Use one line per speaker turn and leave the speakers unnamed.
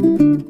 Música